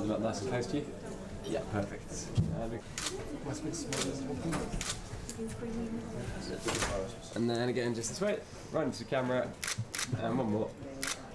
hold them up nice and close to you. Yeah, perfect. And nice big smile. And then again, just this way, right into the camera, and one more.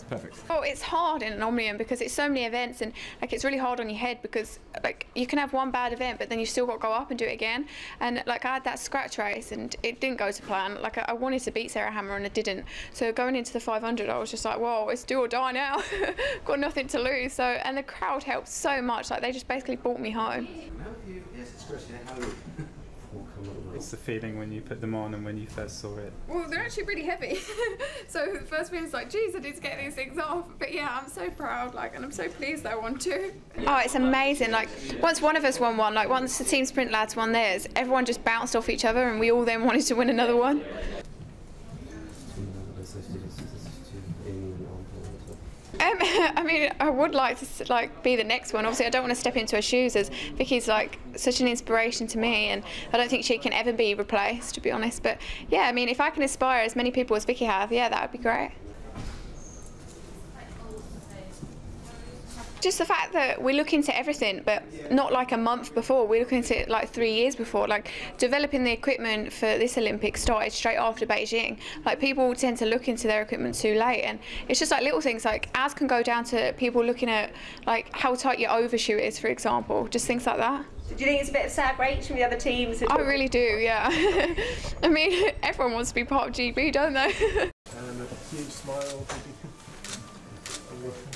Perfect. Oh, it's hard in an Omnium because it's so many events and like it's really hard on your head because like you can have one bad event but then you still got to go up and do it again. And like I had that scratch race and it didn't go to plan. Like I, I wanted to beat Sarah Hammer and it didn't. So going into the 500, I was just like, whoa, it's do or die now. got nothing to lose. So and the crowd helped so much. Like they just basically brought me home. Yes, it's Chris. Yeah, how are you? What's the feeling when you put them on and when you first saw it? Well, they're actually really heavy. so the first feeling is like, geez, I need to get these things off. But yeah, I'm so proud, like, and I'm so pleased that I won too. Oh, it's amazing. Like, once one of us won one, like, once the team sprint lads won theirs, everyone just bounced off each other and we all then wanted to win another one. Um, I mean, I would like to like be the next one. Obviously, I don't want to step into her shoes as Vicky's like such an inspiration to me, and I don't think she can ever be replaced, to be honest. But yeah, I mean, if I can inspire as many people as Vicky have, yeah, that would be great. Just the fact that we look into everything, but not like a month before. We look into it like three years before. Like developing the equipment for this Olympics started straight after Beijing. Like people tend to look into their equipment too late, and it's just like little things. Like ours can go down to people looking at like how tight your overshoot is, for example. Just things like that. Do you think it's a bit of sad range from the other teams? I really do, yeah. I mean, everyone wants to be part of GB, don't they? And a huge smile, big